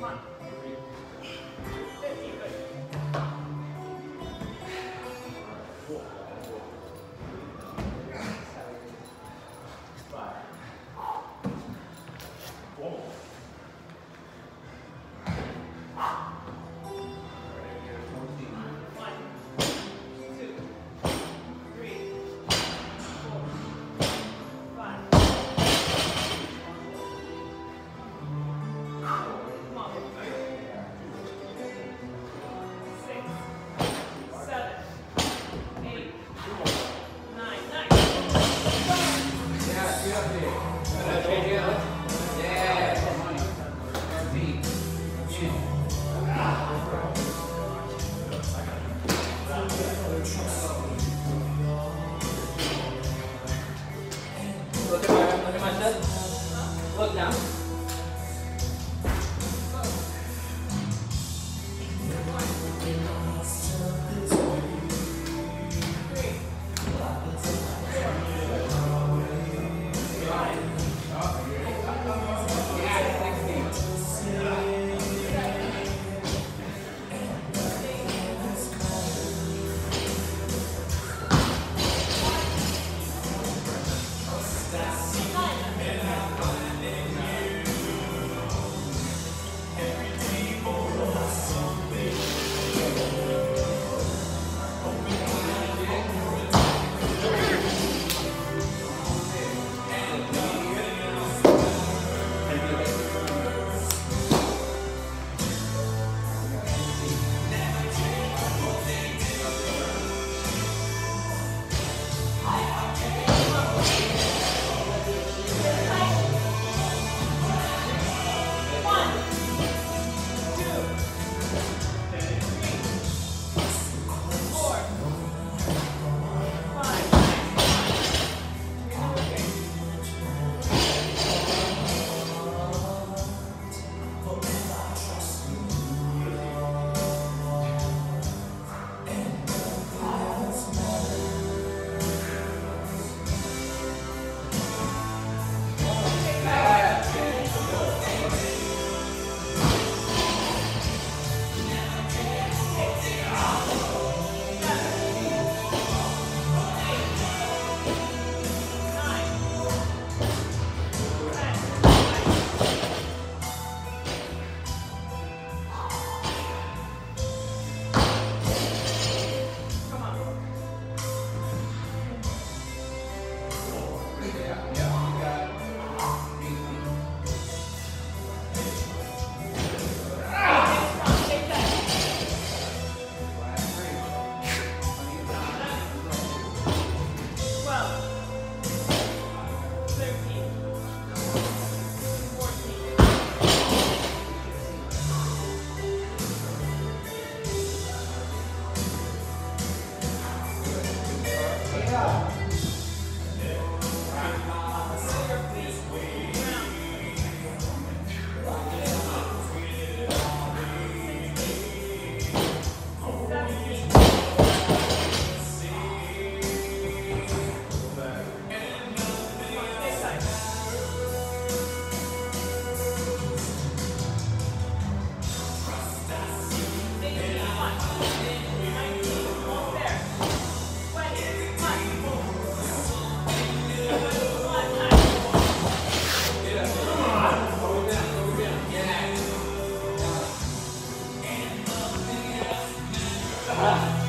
Look at 아.